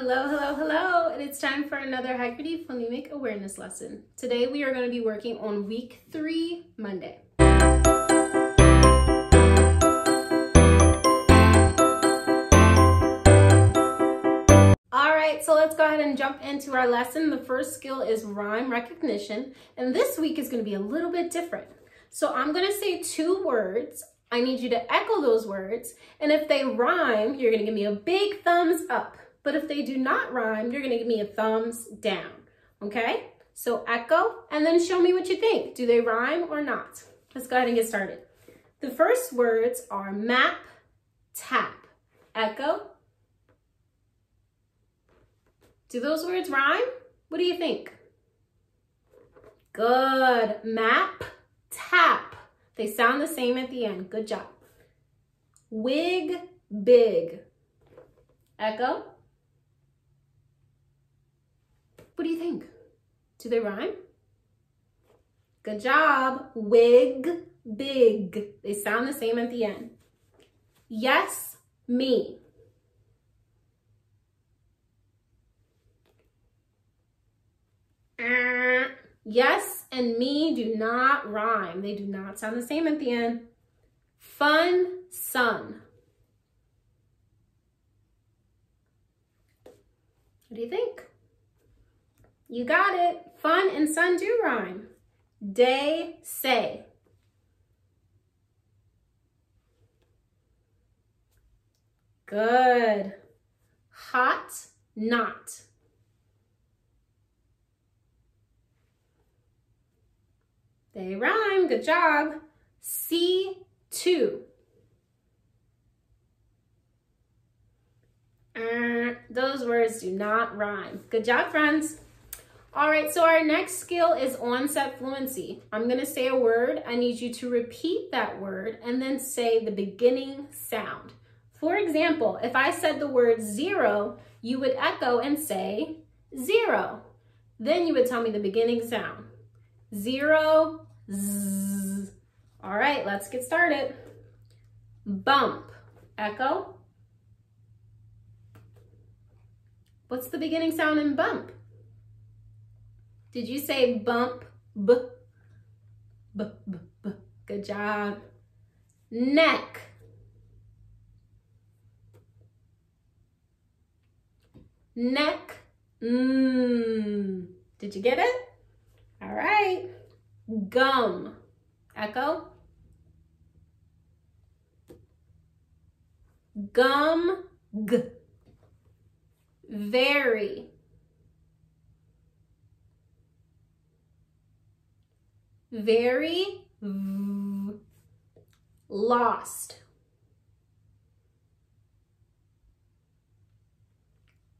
Hello, hello, hello, and it's time for another Heggerty Phonemic Awareness lesson. Today we are going to be working on week three, Monday. All right, so let's go ahead and jump into our lesson. The first skill is rhyme recognition, and this week is going to be a little bit different. So I'm going to say two words. I need you to echo those words, and if they rhyme, you're going to give me a big thumbs up. But if they do not rhyme, you're gonna give me a thumbs down, okay? So echo and then show me what you think. Do they rhyme or not? Let's go ahead and get started. The first words are map, tap. Echo. Do those words rhyme? What do you think? Good. Map, tap. They sound the same at the end. Good job. Wig, big. Echo. What do you think? Do they rhyme? Good job. Wig, big. They sound the same at the end. Yes, me. Yes and me do not rhyme. They do not sound the same at the end. Fun, sun. What do you think? You got it. Fun and sun do rhyme. Day, say. Good. Hot, not. They rhyme. Good job. See, two. Uh, those words do not rhyme. Good job, friends. All right, so our next skill is onset fluency. I'm gonna say a word. I need you to repeat that word and then say the beginning sound. For example, if I said the word zero, you would echo and say zero. Then you would tell me the beginning sound. Zero, zzz. All right, let's get started. Bump, echo. What's the beginning sound in bump? Did you say bump? B, b, b, b. Good job. Neck. Neck. Mmm. Did you get it? All right. Gum. Echo. Gum. G. Very. Very lost.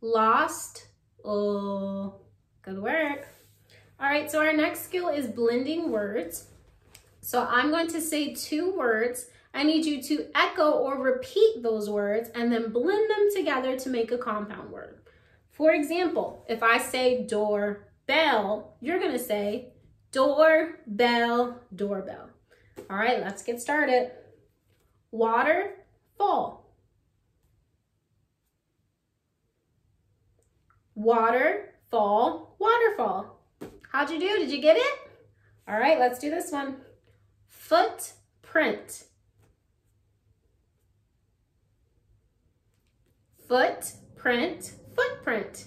Lost. Oh good work. All right so our next skill is blending words. So i'm going to say two words. I need you to echo or repeat those words and then blend them together to make a compound word. For example if i say door bell you're going to say Door, bell, doorbell. All right, let's get started. Water, fall. Water, fall, waterfall. How'd you do? Did you get it? All right, let's do this one. Footprint. Footprint, footprint.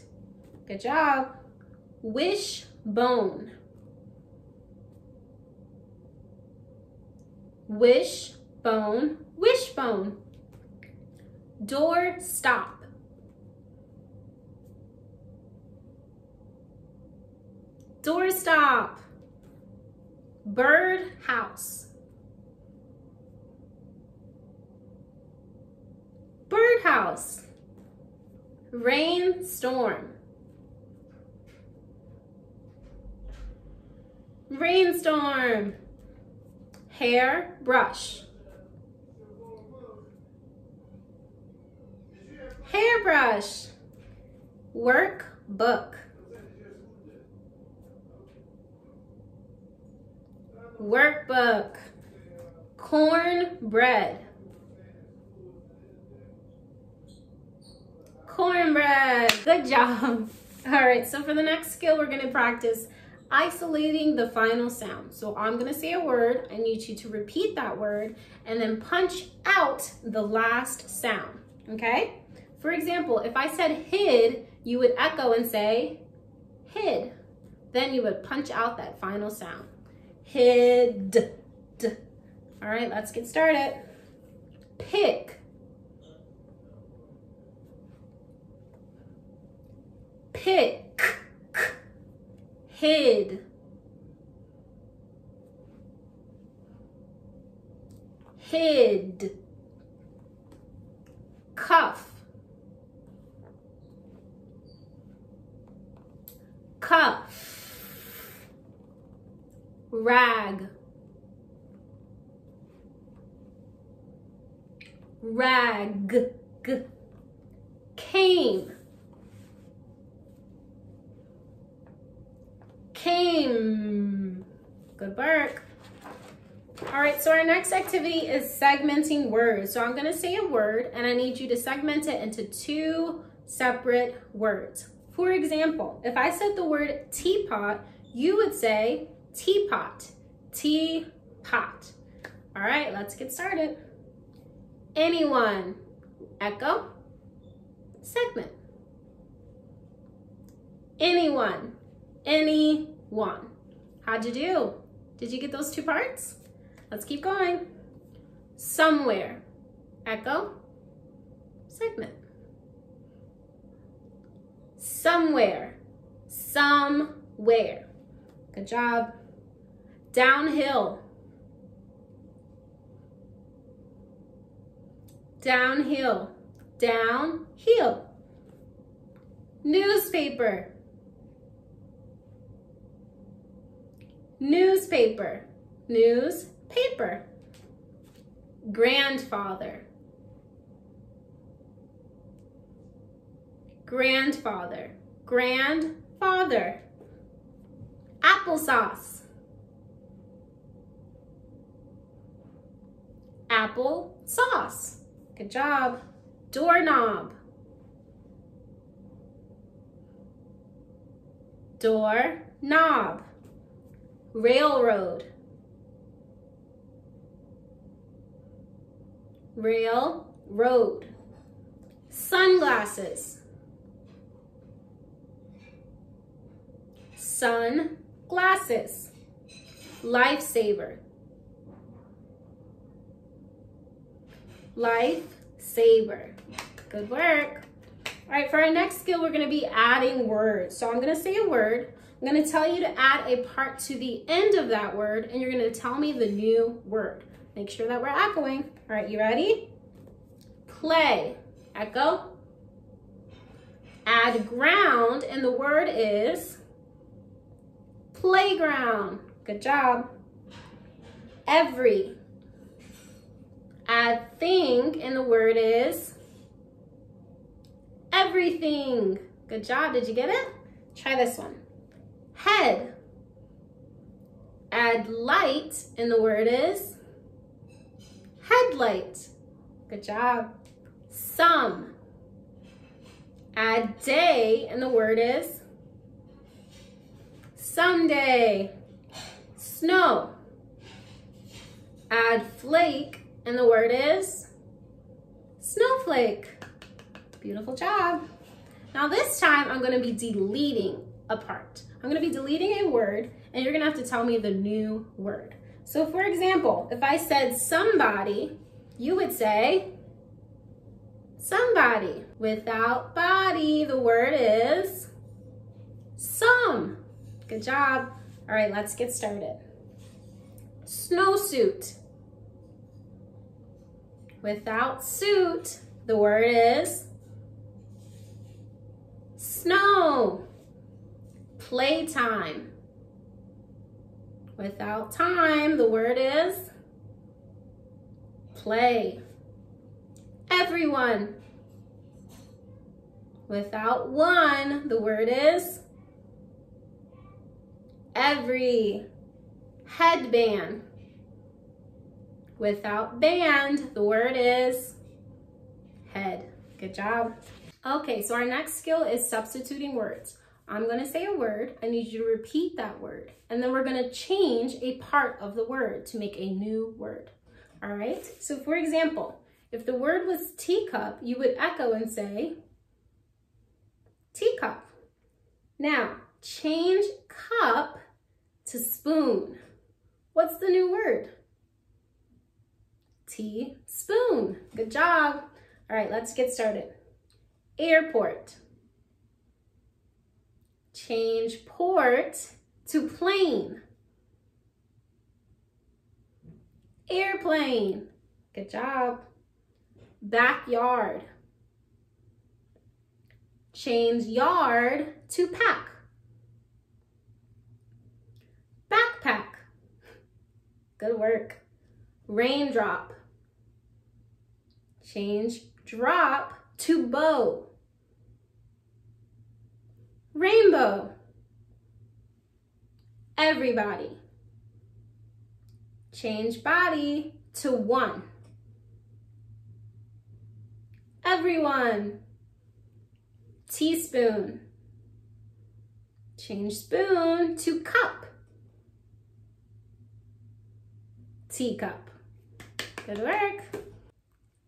Good job. Wishbone. Wishbone, wishbone. Door stop. Door stop. Bird house. Birdhouse. Rainstorm. Rainstorm hair brush. Hairbrush. Workbook. Workbook. Cornbread. Cornbread. Good job. All right, so for the next skill, we're gonna practice isolating the final sound. So I'm gonna say a word, I need you to repeat that word and then punch out the last sound, okay? For example, if I said hid, you would echo and say hid. Then you would punch out that final sound. Hid. All right, let's get started. Pick. Pick hid, hid, cuff, cuff, rag, rag, came, Good work. All right, so our next activity is segmenting words. So I'm gonna say a word and I need you to segment it into two separate words. For example, if I said the word teapot, you would say teapot, teapot. All right, let's get started. Anyone, echo, segment. Anyone, anyone, anyone. How'd you do? Did you get those two parts? Let's keep going. Somewhere. Echo. Segment. Somewhere. Somewhere. Good job. Downhill. Downhill. Downhill. Newspaper. Newspaper, newspaper, grandfather, grandfather, grandfather, applesauce, apple sauce. Good job. Doorknob. Door railroad, rail road, sunglasses, sun glasses, lifesaver, lifesaver. Good work. All right, for our next skill, we're gonna be adding words. So I'm gonna say a word, I'm gonna tell you to add a part to the end of that word and you're gonna tell me the new word. Make sure that we're echoing. All right, you ready? Play, echo. Add ground and the word is playground. Good job. Every. Add thing and the word is everything. Good job, did you get it? Try this one head. Add light, and the word is headlight. Good job. Some. Add day, and the word is someday. Snow. Add flake, and the word is snowflake. Beautiful job. Now this time I'm gonna be deleting a part. I'm gonna be deleting a word and you're gonna have to tell me the new word. So for example, if I said somebody, you would say somebody. Without body, the word is some. Good job. All right, let's get started. Snowsuit. Without suit, the word is snow playtime. Without time, the word is play. Everyone. Without one, the word is every. Headband. Without band, the word is head. Good job. Okay, so our next skill is substituting words. I'm going to say a word. I need you to repeat that word. And then we're going to change a part of the word to make a new word. All right? So for example, if the word was teacup, you would echo and say teacup. Now, change cup to spoon. What's the new word? Teaspoon. Good job. All right, let's get started. Airport. Change port to plane. Airplane. Good job. Backyard. Change yard to pack. Backpack. Good work. Raindrop. Change drop to bow. Rainbow. Everybody. Change body to one. Everyone. Teaspoon. Change spoon to cup. Teacup. Good work.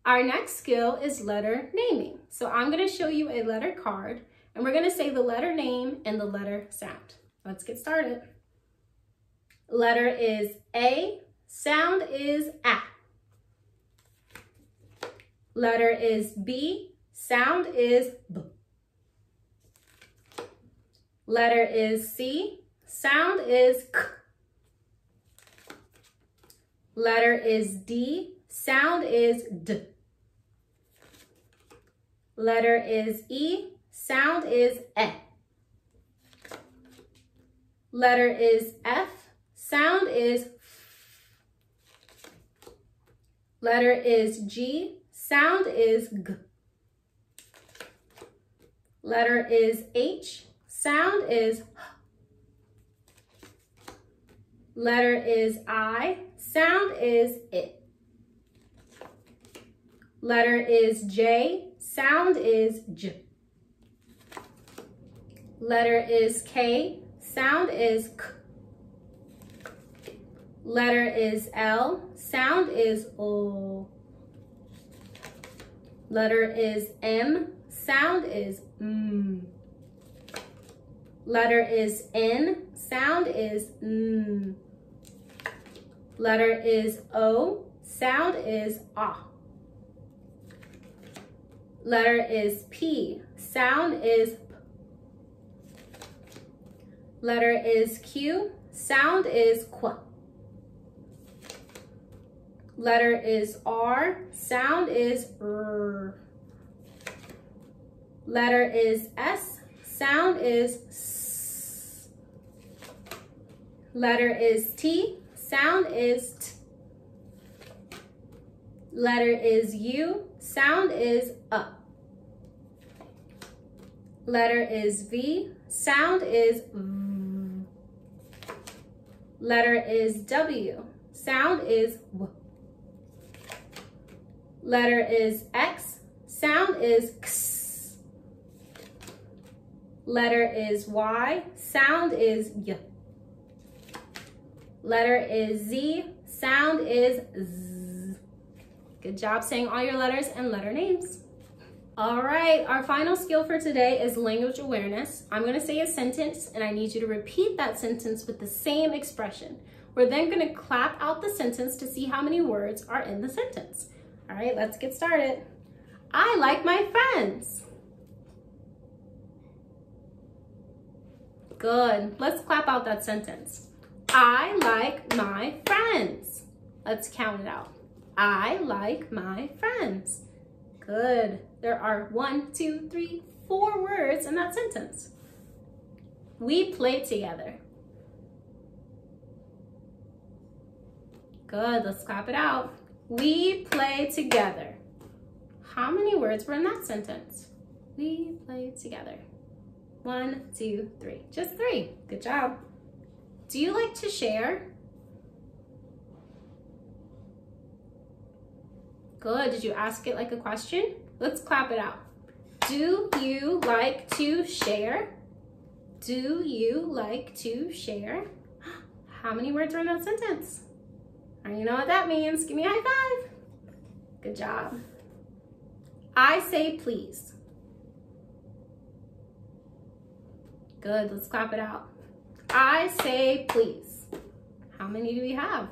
Our next skill is letter naming. So I'm gonna show you a letter card and we're gonna say the letter name and the letter sound. Let's get started. Letter is A, sound is A. Letter is B, sound is B. Letter is C, sound is K. Letter is D, sound is D. Letter is E, sound is E. Letter is F, sound is F. Letter is G, sound is G. Letter is H, sound is H. Letter is I, sound is it. Letter is J, sound is J. Letter is K, sound is K. Letter is L, sound is O. Letter is M, sound is M. Letter is N, sound is N. Letter is O, sound is Ah. Letter is P, sound is. Letter is Q, sound is Qu. Letter is R, sound is R. Letter is S, sound is S. Letter is T, sound is T. Letter is U, sound is up. Letter is V, sound is V. Letter is W, sound is W. Letter is X, sound is X. Letter is Y, sound is Y. Letter is Z, sound is Z. Good job saying all your letters and letter names. All right, our final skill for today is language awareness. I'm gonna say a sentence and I need you to repeat that sentence with the same expression. We're then gonna clap out the sentence to see how many words are in the sentence. All right, let's get started. I like my friends. Good, let's clap out that sentence. I like my friends. Let's count it out. I like my friends. Good. There are one, two, three, four words in that sentence. We play together. Good, let's clap it out. We play together. How many words were in that sentence? We play together. One, two, three. Just three. Good job. Do you like to share? Good. Did you ask it like a question? Let's clap it out. Do you like to share? Do you like to share? How many words are in that sentence? And you know what that means. Give me a high five. Good job. I say please. Good, let's clap it out. I say please. How many do we have?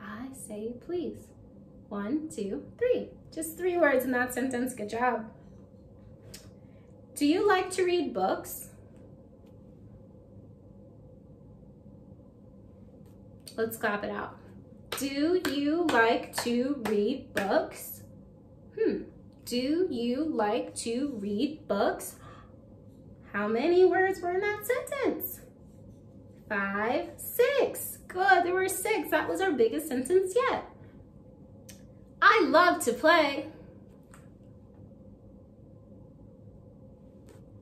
I say please. One, two, three. Just three words in that sentence. Good job. Do you like to read books? Let's clap it out. Do you like to read books? Hmm. Do you like to read books? How many words were in that sentence? Five, six. Good, there were six. That was our biggest sentence yet. I love to play.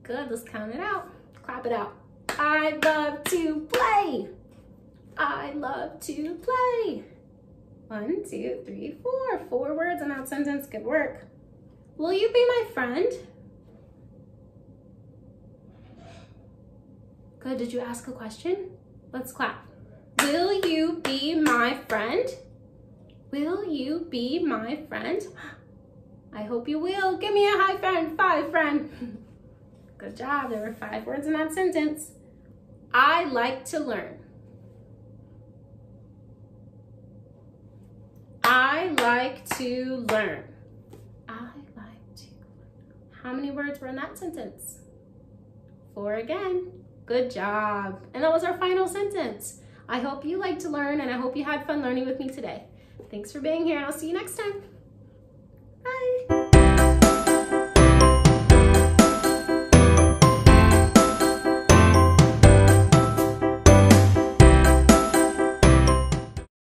Good, let's count it out. Clap it out. I love to play. I love to play. One, two, three, four. Four words in that sentence. Good work. Will you be my friend? Good. Did you ask a question? Let's clap. Will you be my friend? Will you be my friend? I hope you will. Give me a high friend. Five friend. Good job. There were five words in that sentence. I like to learn. I like to learn. I like to learn. How many words were in that sentence? Four again. Good job. And that was our final sentence. I hope you like to learn and I hope you had fun learning with me today. Thanks for being here and I'll see you next time. Bye.